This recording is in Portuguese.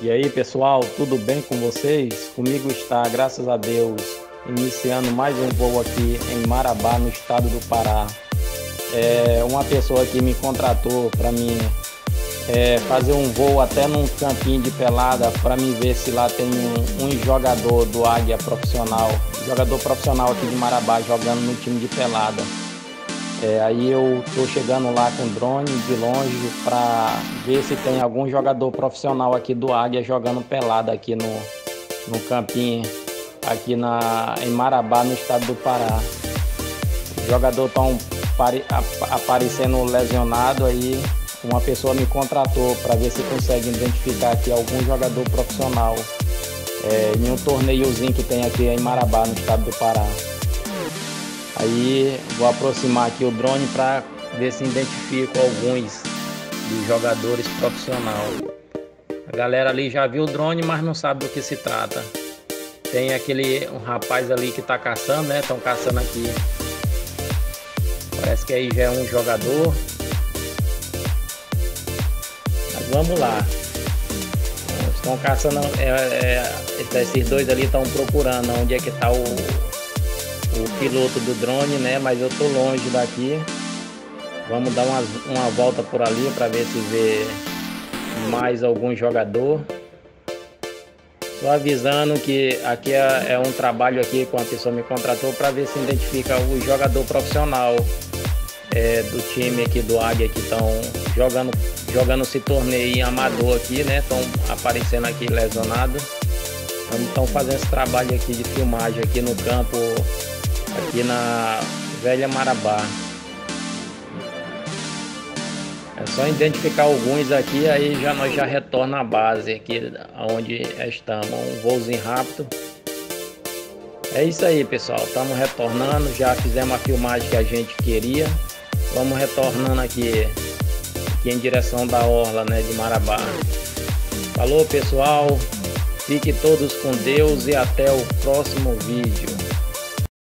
E aí pessoal, tudo bem com vocês? Comigo está, graças a Deus, iniciando mais um voo aqui em Marabá, no estado do Pará. É, uma pessoa que me contratou para mim é, fazer um voo até num campinho de pelada para me ver se lá tem um, um, jogador do Águia profissional, jogador profissional aqui de Marabá jogando no time de pelada. É, aí eu tô chegando lá com drone de longe para ver se tem algum jogador profissional aqui do Águia jogando pelada aqui no, no campinho, aqui na, em Marabá, no estado do Pará. O jogador tá um, aparecendo lesionado aí. Uma pessoa me contratou para ver se consegue identificar aqui algum jogador profissional é, em um torneiozinho que tem aqui em Marabá, no estado do Pará. Aí vou aproximar aqui o drone para ver se identifico alguns jogadores profissionais. A galera ali já viu o drone, mas não sabe do que se trata. Tem aquele um rapaz ali que está caçando, né? Estão caçando aqui. Parece que aí já é um jogador. Mas vamos lá. Estão caçando. É, é, esses dois ali estão procurando onde é que está o, o piloto do drone, né? Mas eu tô longe daqui. Vamos dar uma, uma volta por ali para ver se vê mais algum jogador. Só avisando que aqui é, é, um trabalho aqui com a pessoa me contratou para ver se identifica o jogador profissional é, do time aqui do Águia que estão jogando jogando esse torneio amador aqui, né? Estão aparecendo aqui lesionados. Estão fazendo esse trabalho aqui de filmagem aqui no campo aqui na Velha Marabá. É só identificar alguns aqui, aí já nós já retorna à base aqui onde estamos. Um voozinho rápido. É isso aí, pessoal. Estamos retornando. Já fizemos a filmagem que a gente queria. Vamos retornando aqui, aqui em direção da orla, né, de Marabá. Falou, pessoal. Fique todos com Deus e até o próximo vídeo.